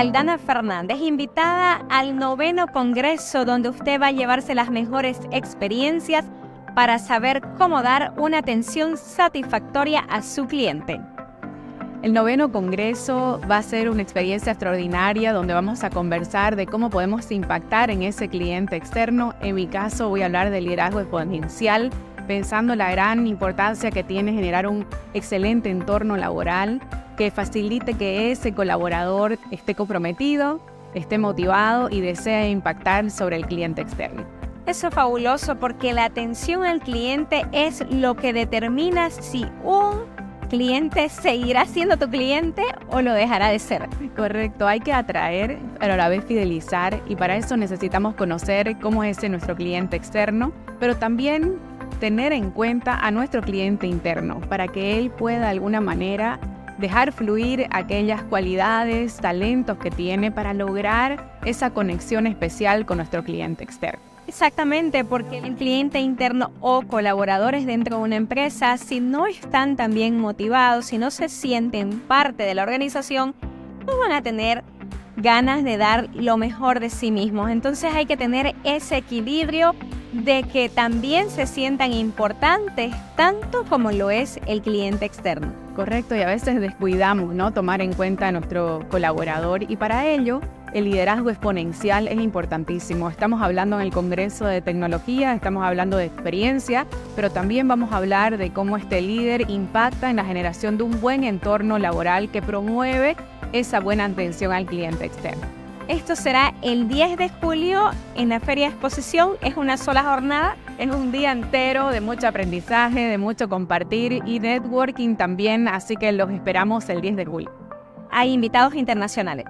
Aldana Fernández, invitada al noveno congreso donde usted va a llevarse las mejores experiencias para saber cómo dar una atención satisfactoria a su cliente. El noveno congreso va a ser una experiencia extraordinaria donde vamos a conversar de cómo podemos impactar en ese cliente externo. En mi caso voy a hablar del liderazgo exponencial, pensando la gran importancia que tiene generar un excelente entorno laboral que facilite que ese colaborador esté comprometido, esté motivado y desee impactar sobre el cliente externo. Eso es fabuloso porque la atención al cliente es lo que determina si un cliente seguirá siendo tu cliente o lo dejará de ser. Correcto, hay que atraer, pero a la vez fidelizar y para eso necesitamos conocer cómo es nuestro cliente externo, pero también tener en cuenta a nuestro cliente interno para que él pueda de alguna manera dejar fluir aquellas cualidades, talentos que tiene para lograr esa conexión especial con nuestro cliente externo. Exactamente, porque el cliente interno o colaboradores dentro de una empresa, si no están tan bien motivados, si no se sienten parte de la organización, no van a tener ganas de dar lo mejor de sí mismos. Entonces hay que tener ese equilibrio de que también se sientan importantes tanto como lo es el cliente externo. Correcto, y a veces descuidamos, ¿no? Tomar en cuenta a nuestro colaborador y para ello el liderazgo exponencial es importantísimo. Estamos hablando en el Congreso de Tecnología, estamos hablando de experiencia, pero también vamos a hablar de cómo este líder impacta en la generación de un buen entorno laboral que promueve esa buena atención al cliente externo. Esto será el 10 de julio en la Feria Exposición. Es una sola jornada, es un día entero de mucho aprendizaje, de mucho compartir y networking también, así que los esperamos el 10 de julio. Hay invitados internacionales.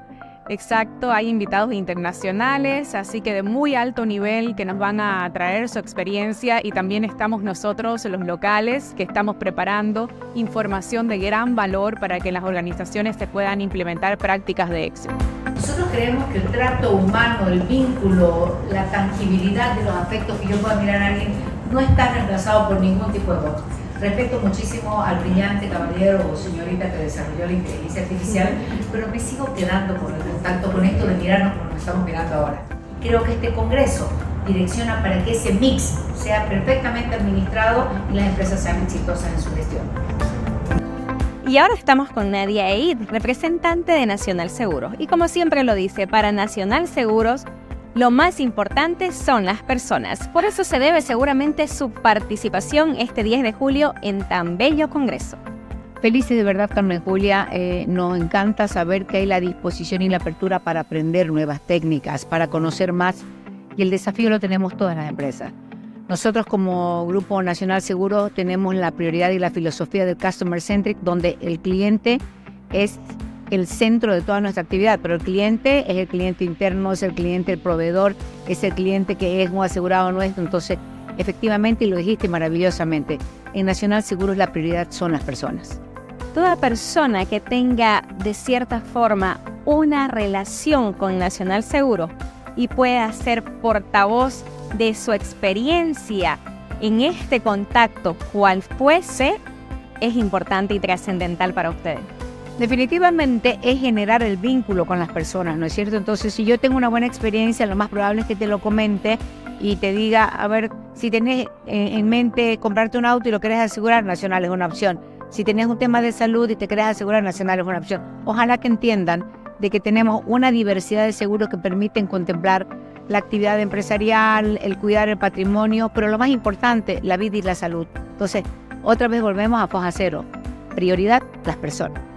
Exacto, hay invitados internacionales, así que de muy alto nivel que nos van a traer su experiencia y también estamos nosotros, los locales, que estamos preparando información de gran valor para que las organizaciones se puedan implementar prácticas de éxito. Nosotros creemos que el trato humano, el vínculo, la tangibilidad de los afectos que yo pueda mirar a alguien no está reemplazado por ningún tipo de voz. Respeto muchísimo al brillante caballero o señorita que desarrolló la inteligencia artificial, pero me sigo quedando con el contacto con esto de mirarnos como nos estamos mirando ahora. Creo que este Congreso direcciona para que ese mix sea perfectamente administrado y las empresas sean exitosas en su gestión. Y ahora estamos con Nadia Eid, representante de Nacional Seguros. Y como siempre lo dice, para Nacional Seguros lo más importante son las personas. Por eso se debe seguramente su participación este 10 de julio en tan bello congreso. Felices de verdad, Carmen Julia. Eh, nos encanta saber que hay la disposición y la apertura para aprender nuevas técnicas, para conocer más. Y el desafío lo tenemos todas las empresas. Nosotros como Grupo Nacional Seguro tenemos la prioridad y la filosofía del Customer Centric, donde el cliente es el centro de toda nuestra actividad, pero el cliente es el cliente interno, es el cliente, el proveedor, es el cliente que es un asegurado nuestro. Entonces, efectivamente, y lo dijiste maravillosamente, en Nacional Seguros la prioridad son las personas. Toda persona que tenga de cierta forma una relación con Nacional Seguro y pueda ser portavoz de su experiencia en este contacto, cual fuese, es importante y trascendental para ustedes definitivamente es generar el vínculo con las personas, ¿no es cierto? Entonces, si yo tengo una buena experiencia, lo más probable es que te lo comente y te diga, a ver, si tenés en mente comprarte un auto y lo querés asegurar, Nacional es una opción. Si tenés un tema de salud y te querés asegurar, Nacional es una opción. Ojalá que entiendan de que tenemos una diversidad de seguros que permiten contemplar la actividad empresarial, el cuidar el patrimonio, pero lo más importante, la vida y la salud. Entonces, otra vez volvemos a foja cero. Prioridad, las personas.